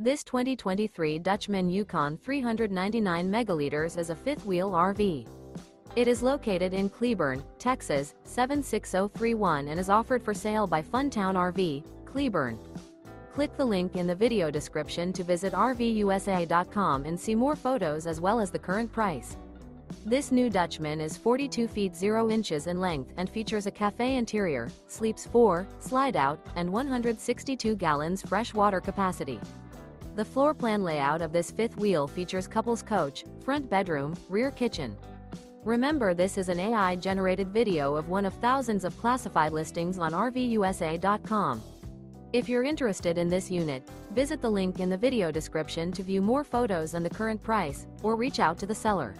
This 2023 Dutchmen Yukon 399 megaliters is a fifth-wheel RV. It is located in Cleburne, Texas, 76031 and is offered for sale by Fun Town RV, Cleburne. Click the link in the video description to visit RVUSA.com and see more photos as well as the current price. This new Dutchmen is 42 feet 0 inches in length and features a cafe interior, sleeps 4, slide out, and 162 gallons fresh water capacity. The floor plan layout of this fifth wheel features couples coach, front bedroom, rear kitchen. Remember this is an AI-generated video of one of thousands of classified listings on RVUSA.com. If you're interested in this unit, visit the link in the video description to view more photos and the current price, or reach out to the seller.